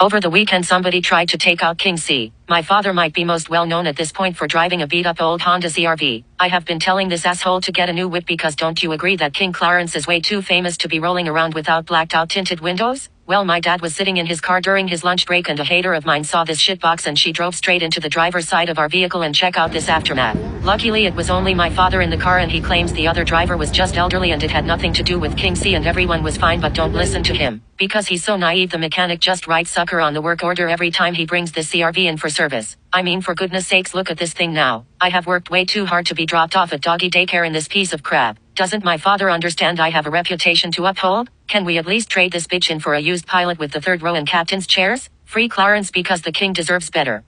Over the weekend somebody tried to take out King C. My father might be most well known at this point for driving a beat up old Honda CRV. I have been telling this asshole to get a new whip because don't you agree that King Clarence is way too famous to be rolling around without blacked out tinted windows? Well, my dad was sitting in his car during his lunch break and a hater of mine saw this shitbox and she drove straight into the driver's side of our vehicle and check out this aftermath. Luckily it was only my father in the car and he claims the other driver was just elderly and it had nothing to do with King C and everyone was fine but don't listen to him. Because he's so naive the mechanic just writes sucker on the work order every time he brings this CRV in for service. I mean for goodness sakes look at this thing now. I have worked way too hard to be dropped off at doggy daycare in this piece of crap. Doesn't my father understand I have a reputation to uphold? Can we at least trade this bitch in for a used pilot with the third row and captain's chairs? Free Clarence because the king deserves better.